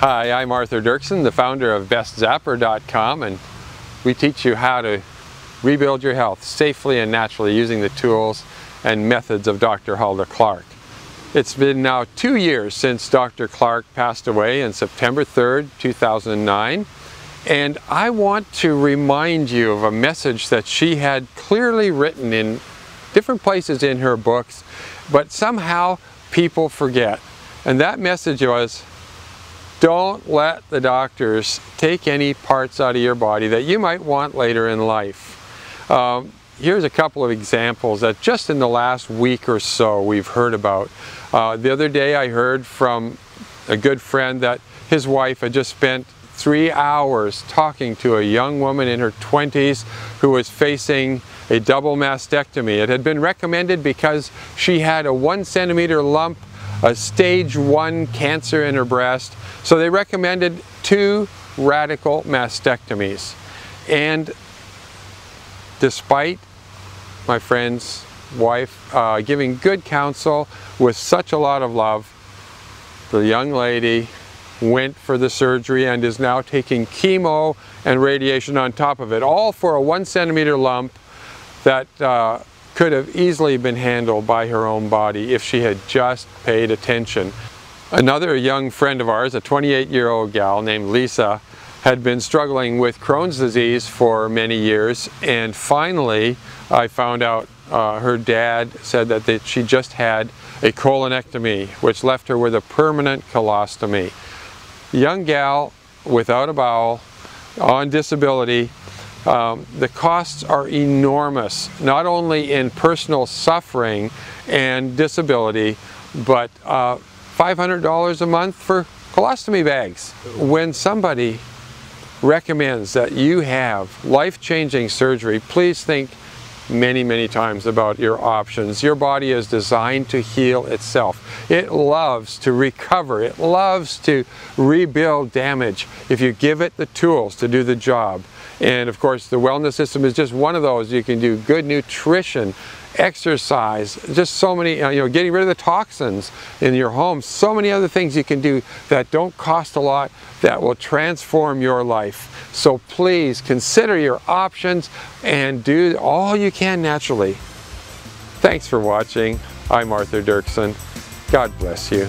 Hi, I'm Arthur Doerksen, the founder of BestZapper.com, and we teach you how to rebuild your health safely and naturally using the tools and methods of Dr. Hulda Clark. It's been now two years since Dr. Clark passed away in September 3rd, 2009, and I want to remind you of a message that she had clearly written in different places in her books, but somehow people forget. And that message was, don't let the doctors take any parts out of your body that you might want later in life. Um, here's a couple of examples that just in the last week or so we've heard about. Uh, the other day I heard from a good friend that his wife had just spent three hours talking to a young woman in her 20s who was facing a double mastectomy. It had been recommended because she had a one centimeter lump a stage one cancer in her breast. So they recommended two radical mastectomies. And despite my friend's wife uh, giving good counsel with such a lot of love, the young lady went for the surgery and is now taking chemo and radiation on top of it, all for a one centimeter lump that uh, could have easily been handled by her own body if she had just paid attention. Another young friend of ours, a 28 year old gal named Lisa, had been struggling with Crohn's disease for many years and finally I found out uh, her dad said that, that she just had a colonectomy which left her with a permanent colostomy. Young gal without a bowel, on disability, um, the costs are enormous, not only in personal suffering and disability, but uh, $500 a month for colostomy bags. When somebody recommends that you have life-changing surgery, please think many, many times about your options. Your body is designed to heal itself. It loves to recover. It loves to rebuild damage if you give it the tools to do the job. And of course, the wellness system is just one of those. You can do good nutrition, exercise, just so many, uh, you know, getting rid of the toxins in your home, so many other things you can do that don't cost a lot that will transform your life. So please consider your options and do all you can naturally. Thanks for watching. I'm Arthur Doerksen. God bless you.